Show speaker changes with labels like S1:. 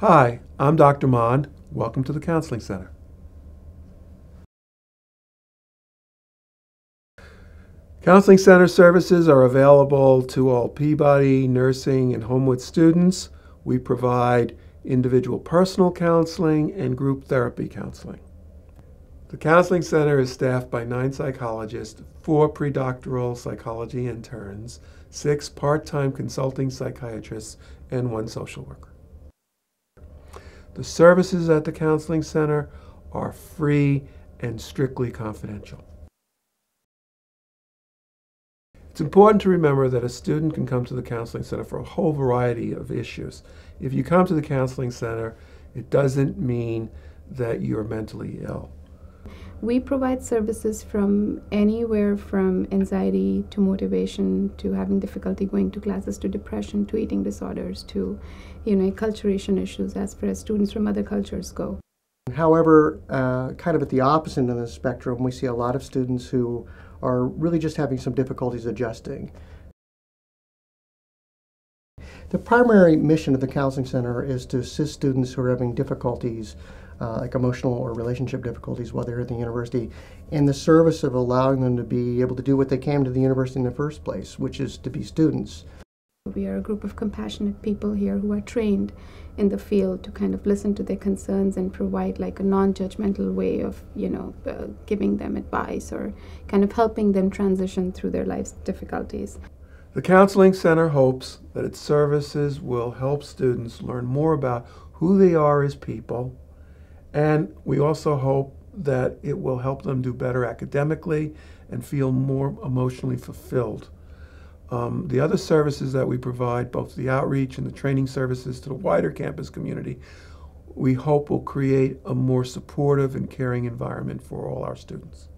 S1: Hi, I'm Dr. Mond. Welcome to the Counseling Center. Counseling Center services are available to all Peabody, nursing, and Homewood students. We provide individual personal counseling and group therapy counseling. The Counseling Center is staffed by nine psychologists, four predoctoral psychology interns, six part time consulting psychiatrists, and one social worker. The services at the Counseling Center are free and strictly confidential. It's important to remember that a student can come to the Counseling Center for a whole variety of issues. If you come to the Counseling Center, it doesn't mean that you're mentally ill.
S2: We provide services from anywhere from anxiety to motivation to having difficulty going to classes to depression to eating disorders to, you know, acculturation issues as far as students from other cultures go.
S3: However, uh, kind of at the opposite end of the spectrum, we see a lot of students who are really just having some difficulties adjusting. The primary mission of the Counseling Center is to assist students who are having difficulties uh, like emotional or relationship difficulties while they're at the university, in the service of allowing them to be able to do what they came to the university in the first place, which is to be students.
S2: We are a group of compassionate people here who are trained in the field to kind of listen to their concerns and provide like a non-judgmental way of, you know, uh, giving them advice or kind of helping them transition through their life's difficulties.
S1: The Counseling Center hopes that its services will help students learn more about who they are as people and we also hope that it will help them do better academically and feel more emotionally fulfilled. Um, the other services that we provide, both the outreach and the training services to the wider campus community, we hope will create a more supportive and caring environment for all our students.